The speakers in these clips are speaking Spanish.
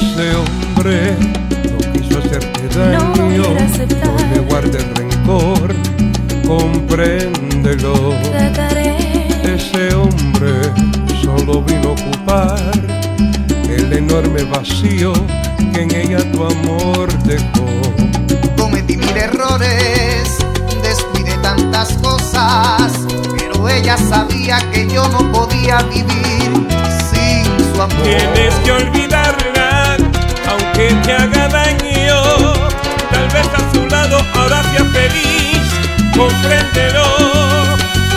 ese hombre no quiso hacerte daño, no, no le guardes rencor, compréndelo. Ese hombre solo vino a ocupar el enorme vacío que en ella tu amor dejó. Cometí mil errores, descuidé tantas cosas, pero ella sabía que yo no podía vivir sin su amor. Tienes que olvidar aunque te haga daño. Tal vez a su lado ahora sea feliz, compréndelo.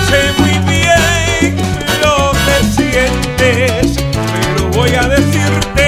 Sé muy bien lo que sientes, pero voy a decirte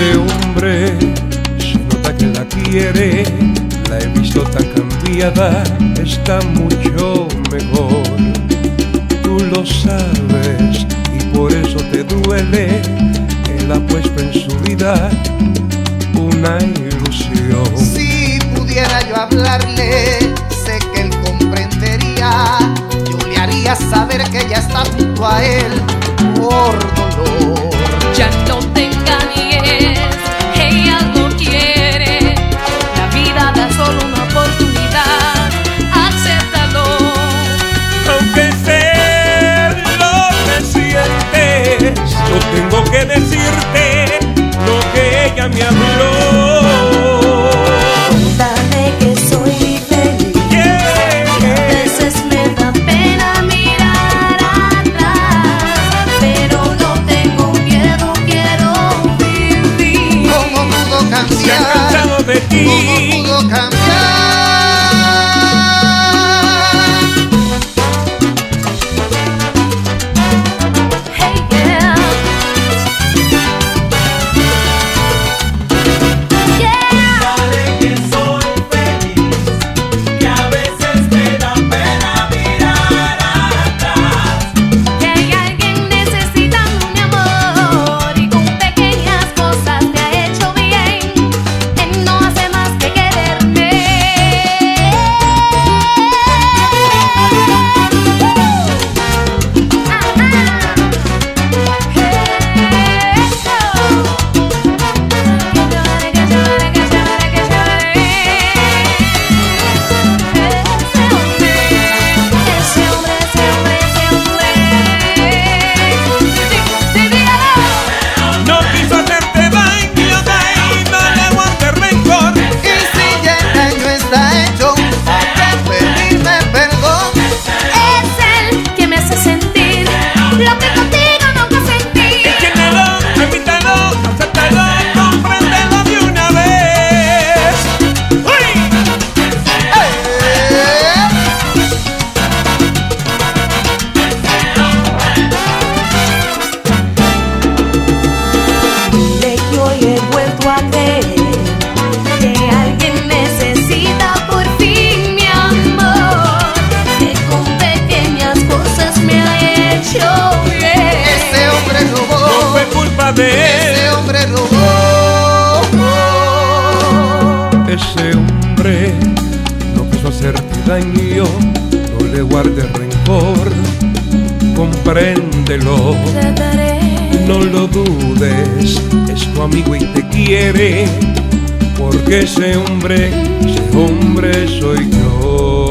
Ese hombre se nota que la quiere, la he visto tan cambiada, está mucho mejor. Tú lo sabes y por eso te duele. Él ha puesto en su vida una ilusión. Si pudiera yo hablarle, sé que él comprendería. Yo le haría saber que ya está junto a él por dolor. Se ha cambiar? cansado de ¿Cómo ti. Ese hombre robó. Ese hombre no quiso hacerte daño, no le guardes rencor, compréndelo, no lo dudes, es tu amigo y te quiere, porque ese hombre, ese hombre soy yo.